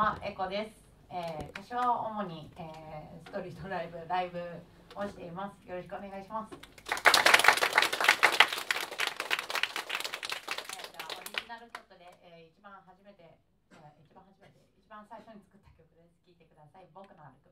はエコです、えー、柏は主に、えー、ストリートライブライブをしています。よろしくお願いします、えー、じゃあオリジナル曲で、えー、一番初めて、えー、一番初めて一番最初に作った曲です。聴いてください。僕の歩く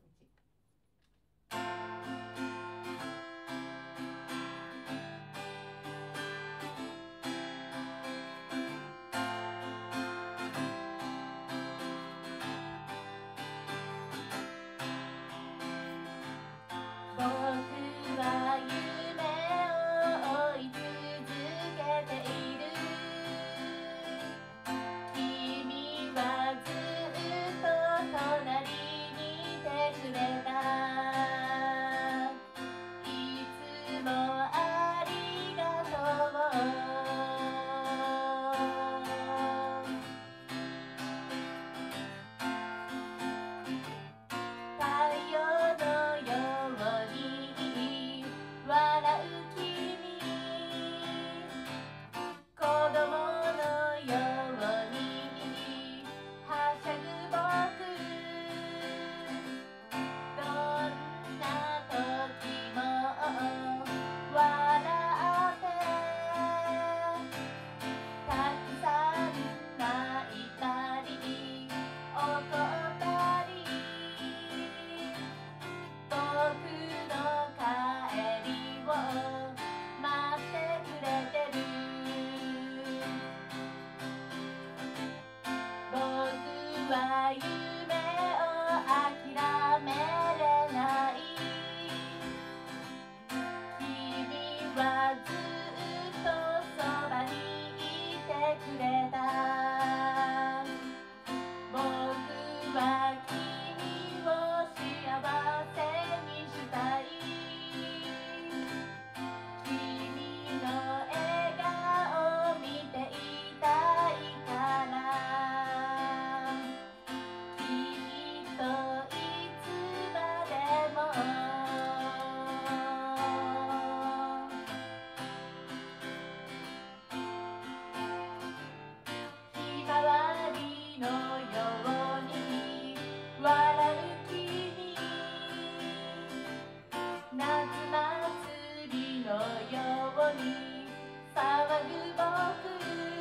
に騒ぐ僕。